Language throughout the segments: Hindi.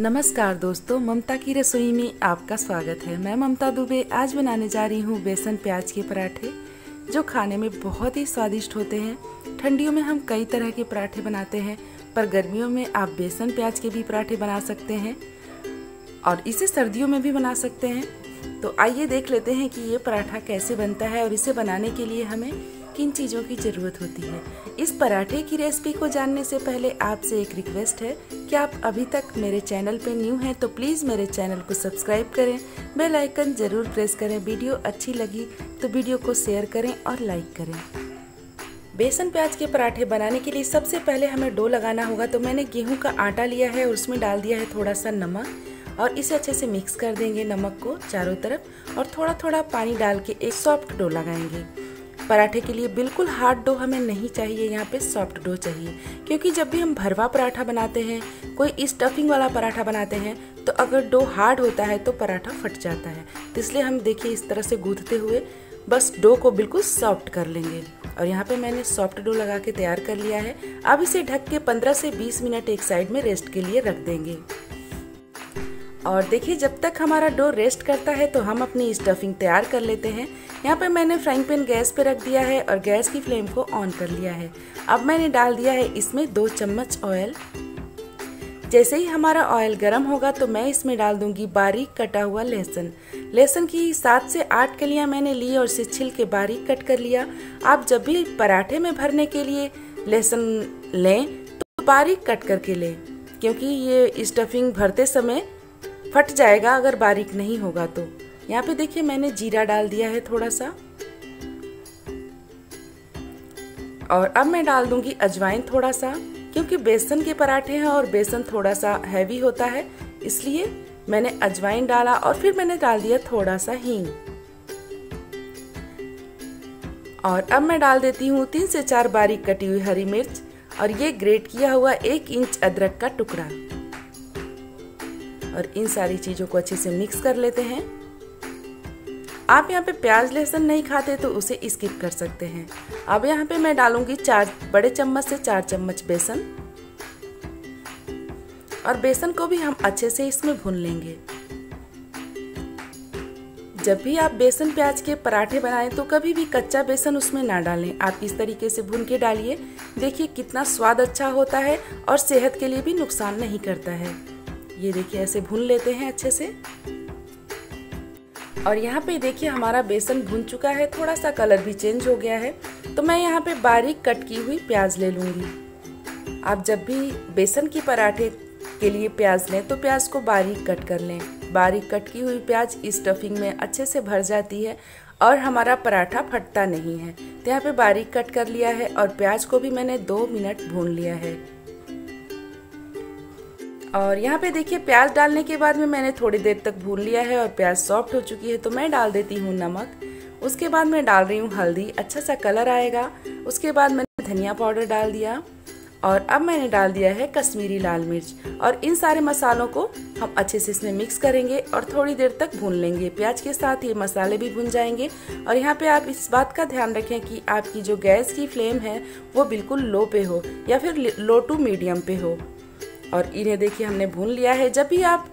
नमस्कार दोस्तों, ममता की रसोई में आपका स्वागत है। मैं ममता दुबे आज बनाने जा रही हूँ बेसन प्याज के पराठे, जो खाने में बहुत ही स्वादिष्ट होते हैं। ठंडियों में हम कई तरह के पराठे बनाते हैं, पर गर्मियों में आप बेसन प्याज के भी पराठे बना सकते हैं और इसे सर्दियों में भी बना सकते हैं। तो आइए देख लेते हैं कि ये पराठा कैसे बनता है और इसे बनाने के लिए हमें किन चीज़ों की ज़रूरत होती है? इस पराठे की रेसिपी को जानने से पहले आपसे एक रिक्वेस्ट है कि आप अभी तक मेरे चैनल पर न्यू हैं तो प्लीज़ मेरे चैनल को सब्सक्राइब करें। बेल आइकन ज़रूर प्रेस करें। वीडियो अच्छी लगी तो वीडियो को शेयर करें और लाइक करें। बेसन प्याज के पराठे बनाने के लिए सबसे पहले हमें डो लगाना होगा तो मैंने गेहूँ का आटा लिया है और उसमें डाल दिया है थोड़ा सा नमक और इसे अच्छे से मिक्स कर देंगे नमक को चारों तरफ़ और थोड़ा थोड़ा पानी डाल के एक सॉफ्ट डो लगाएँगे। पराठे के लिए बिल्कुल हार्ड डो हमें नहीं चाहिए, यहाँ पे सॉफ्ट डो चाहिए। क्योंकि जब भी हम भरवा पराठा बनाते हैं, कोई स्टफिंग वाला पराठा बनाते हैं तो अगर डो हार्ड होता है तो पराठा फट जाता है। तो इसलिए हम देखिए इस तरह से गूंथते हुए बस डो को बिल्कुल सॉफ्ट कर लेंगे। और यहाँ पे मैंने सॉफ्ट डो लगा के तैयार कर लिया है। अब इसे ढक के 15 से 20 मिनट एक साइड में रेस्ट के लिए रख देंगे। और देखिए, जब तक हमारा डो रेस्ट करता है तो हम अपनी स्टफिंग तैयार कर लेते हैं। यहाँ पे मैंने फ्राइंग पैन गैस पे रख दिया है और गैस की फ्लेम को ऑन कर लिया है। अब मैंने डाल दिया है इसमें दो चम्मच ऑयल जैसे ही हमारा ऑयल गर्म होगा तो मैं इसमें डाल दूँगी बारीक कटा हुआ लहसुन। लहसुन की सात से आठ कलियाँ मैंने ली और इसे छिल के बारीक कट कर लिया। आप जब भी पराठे में भरने के लिए लहसुन लें तो बारीक कट करके लें, क्योंकि ये स्टफिंग भरते समय फट जाएगा अगर बारीक नहीं होगा तो। यहाँ पे देखिए मैंने जीरा डाल दिया है थोड़ा सा। और अब मैं डाल दूँगी अजवाइन थोड़ा सा, क्योंकि बेसन के पराठे हैं और बेसन थोड़ा सा हैवी होता है, इसलिए मैंने अजवाइन डाला और फिर मैंने डाल दिया थोड़ा सा हींग। और अब मैं डाल देती हूँ तीन से चार बारीक कटी हुई हरी मिर्च, और ये ग्रेट किया हुआ एक इंच अदरक का टुकड़ा। और इन सारी चीज़ों को अच्छे से मिक्स कर लेते हैं। आप यहाँ पे प्याज लहसुन नहीं खाते तो उसे स्किप कर सकते हैं। अब यहाँ पे मैं डालूँगी चार, बड़े चम्मच से चार चम्मच बेसन। और बेसन को भी हम अच्छे से इसमें भून लेंगे। जब भी आप बेसन प्याज के पराठे बनाएँ तो कभी भी कच्चा बेसन उसमें ना डालें। आप इस तरीके से भून के डालिए। देखिए कितना स्वाद अच्छा होता है और सेहत के लिए भी नुकसान नहीं करता है। ये देखिए, ऐसे भून लेते हैं अच्छे से। और यहाँ पे देखिए, हमारा बेसन भुन चुका है थोड़ा सा कलर भी चेंज हो गया है। तो मैं यहाँ पे बारीक कट की हुई प्याज ले लूँगी। आप जब भी बेसन की पराठे के लिए प्याज लें तो प्याज को बारीक कट कर लें। बारीक कट की हुई प्याज इस स्टफिंग में अच्छे से भर जाती है और हमारा पराठा फटता नहीं है। तो यहाँ पे बारीक कट कर लिया है और प्याज को भी मैंने दो मिनट भून लिया है। और यहाँ पे देखिए, प्याज डालने के बाद में मैंने थोड़ी देर तक भून लिया है और प्याज सॉफ्ट हो चुकी है तो मैं डाल देती हूँ नमक। उसके बाद मैं डाल रही हूँ हल्दी। अच्छा सा कलर आएगा। उसके बाद मैंने धनिया पाउडर डाल दिया और अब मैंने डाल दिया है कश्मीरी लाल मिर्च। और इन सारे मसालों को हम अच्छे से इसमें मिक्स करेंगे और थोड़ी देर तक भून लेंगे। प्याज के साथ ये मसाले भी भून जाएँगे। और यहाँ पे आप इस बात का ध्यान रखें कि आपकी जो गैस की फ्लेम है, वो बिल्कुल लो पे हो या फिर लो टू मीडियम पे हो। और इन्हें देखिए हमने भून लिया है। जब भी आप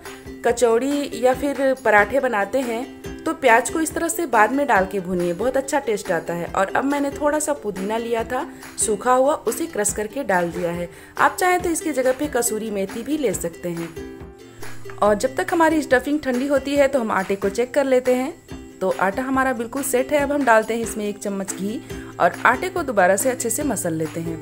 कचौड़ी या फिर पराठे बनाते हैं तो प्याज को इस तरह से बाद में डाल के भूनिए। बहुत अच्छा टेस्ट आता है। और अब मैंने थोड़ा सा पुदीना लिया था, सूखा हुआ, उसे क्रश करके डाल दिया है। आप चाहें तो इसकी जगह पे कसूरी मेथी भी ले सकते हैं। और जब तक हमारी स्टफिंग ठंडी होती है तो हम आटे को चेक कर लेते हैं। तो आटा हमारा बिल्कुल सेट है। अब हम डालते हैं इसमें एक चम्मच घी और आटे को दोबारा से अच्छे से मसल लेते हैं।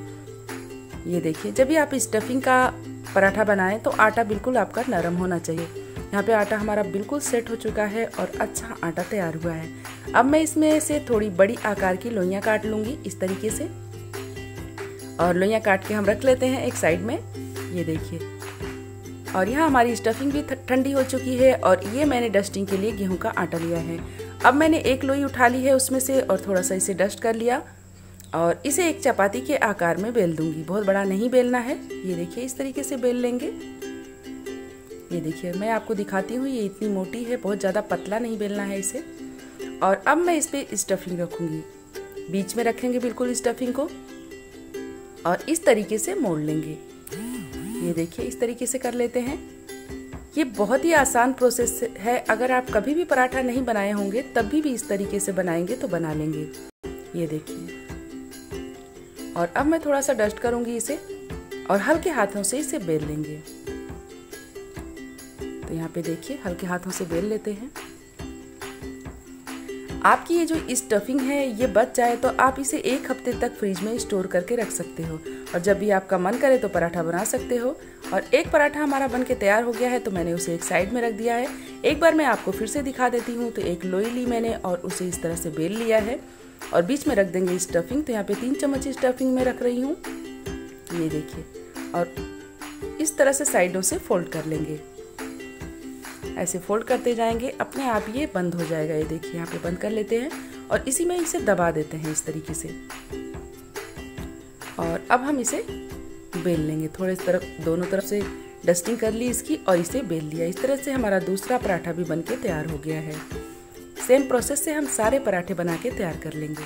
ये देखिए, जब भी आप स्टफिंग का पराठा बनाएँ तो आटा बिल्कुल आपका नरम होना चाहिए। यहाँ पे आटा हमारा बिल्कुल सेट हो चुका है और अच्छा आटा तैयार हुआ है। अब मैं इसमें से थोड़ी बड़ी आकार की लोइयाँ काट लूँगी इस तरीके से। और लोइयाँ काट के हम रख लेते हैं एक साइड में। ये देखिए। और यहाँ हमारी स्टफिंग भी ठंडी हो चुकी है और ये मैंने डस्टिंग के लिए गेहूँ का आटा लिया है। अब मैंने एक लोई उठा ली है उसमें से और थोड़ा सा इसे डस्ट कर लिया। और इसे एक चपाती के आकार में बेल दूँगी। बहुत बड़ा नहीं बेलना है। ये देखिए इस तरीके से बेल लेंगे। ये देखिए मैं आपको दिखाती हूँ ये इतनी मोटी है बहुत ज़्यादा पतला नहीं बेलना है इसे। और अब मैं इस पर स्टफिंग रखूँगी। बीच में रखेंगे बिल्कुल स्टफिंग को और इस तरीके से मोड़ लेंगे। ये देखिए इस तरीके से कर लेते हैं। ये बहुत ही आसान प्रोसेस है। अगर आप कभी भी पराठा नहीं बनाए होंगे तब भी, भी इस तरीके से बनाएँगे तो बना लेंगे। ये देखिए। और अब मैं थोड़ा सा डस्ट करूँगी इसे और हल्के हाथों से इसे बेल लेंगे। तो यहाँ पे देखिए, हल्के हाथों से बेल लेते हैं। आपकी ये जो स्टफिंग है, ये बच जाए तो आप इसे एक हफ़्ते तक फ्रिज में स्टोर करके रख सकते हो। और जब भी आपका मन करे तो पराठा बना सकते हो। और एक पराठा हमारा बन के तैयार हो गया है तो मैंने उसे एक साइड में रख दिया है। एक बार मैं आपको फिर से दिखा देती हूँ तो एक लोई ली मैंने और उसे इस तरह से बेल लिया है। और बीच में रख देंगे स्टफिंग तो यहाँ पे तीन चम्मच स्टफिंग में रख रही हूँ। ये देखिए। और इस तरह से साइडों से फोल्ड कर लेंगे। ऐसे फोल्ड करते जाएँगे। अपने आप ये बंद हो जाएगा। ये देखिए, यहाँ पे बंद कर लेते हैं। और इसी में इसे दबा देते हैं इस तरीके से। और अब हम इसे बेल लेंगे। थोड़े तरफ़, दोनों तरफ़ से डस्टिंग कर ली इसकी और इसे बेल लिया। इस तरह से हमारा दूसरा पराठा भी बन के तैयार हो गया है। सेम प्रोसेस से हम सारे पराठे बना के तैयार कर लेंगे।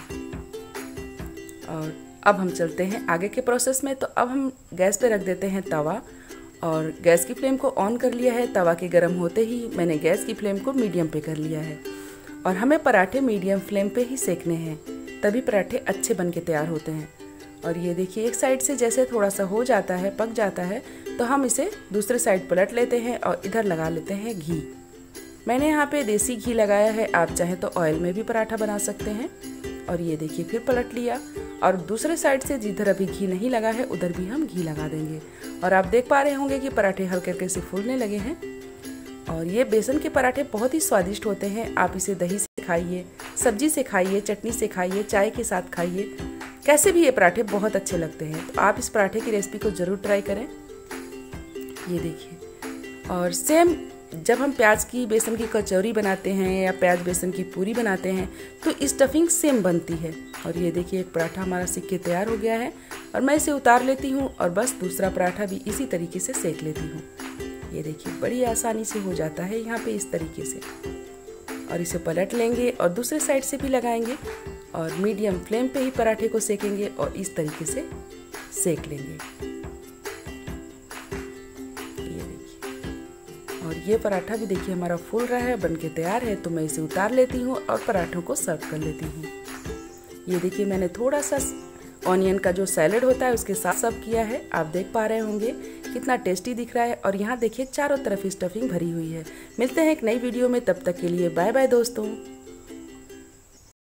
और अब हम चलते हैं आगे के प्रोसेस में। तो अब हम गैस पे रख देते हैं तवा और गैस की फ्लेम को ऑन कर लिया है। तवा के गर्म होते ही मैंने गैस की फ्लेम को मीडियम पे कर लिया है। और हमें पराठे मीडियम फ्लेम पे ही सेकने हैं, तभी पराठे अच्छे बन के तैयार होते हैं। और ये देखिए, एक साइड से जैसे थोड़ा सा हो जाता है, पक जाता है तो हम इसे दूसरे साइड पलट लेते हैं और इधर लगा लेते हैं घी। मैंने यहाँ पे देसी घी लगाया है, आप चाहें तो ऑयल में भी पराठा बना सकते हैं। और ये देखिए, फिर पलट लिया। और दूसरे साइड से जिधर अभी घी नहीं लगा है, उधर भी हम घी लगा देंगे। और आप देख पा रहे होंगे कि पराठे हल्के हल्के से फूलने लगे हैं। और ये बेसन के पराठे बहुत ही स्वादिष्ट होते हैं। आप इसे दही से खाइए, सब्ज़ी से खाइए, चटनी से खाइए, चाय के साथ खाइए। कैसे भी ये पराठे बहुत अच्छे लगते हैं। तो आप इस पराठे की रेसिपी को ज़रूर ट्राई करें। ये देखिए। और सेम जब हम प्याज की बेसन की कचौरी बनाते हैं या प्याज बेसन की पूरी बनाते हैं तो स्टफिंग सेम बनती है। और ये देखिए, एक पराठा हमारा सीख सिक्के तैयार हो गया है। और मैं इसे उतार लेती हूँ और बस दूसरा पराठा भी इसी तरीके से सेक लेती हूँ। ये देखिए, बड़ी आसानी से हो जाता है यहाँ पे इस तरीके से। और इसे पलट लेंगे और दूसरे साइड से भी लगाएँगे और मीडियम फ्लेम पे ही पराठे को सेकेंगे और इस तरीके से सेक लेंगे। ये पराठा भी देखिए, हमारा फूल रहा है बन के तैयार है तो मैं इसे उतार लेती हूँ और पराठों को सर्व कर लेती हूँ। ये देखिए, मैंने थोड़ा सा, ऑनियन का जो सैलड होता है, उसके साथ सर्व किया है। आप देख पा रहे होंगे कितना टेस्टी दिख रहा है और यहाँ देखिए, चारों तरफ़ स्टफिंग भरी हुई है। मिलते हैं एक नई वीडियो में, तब तक के लिए बाय बाय दोस्तों।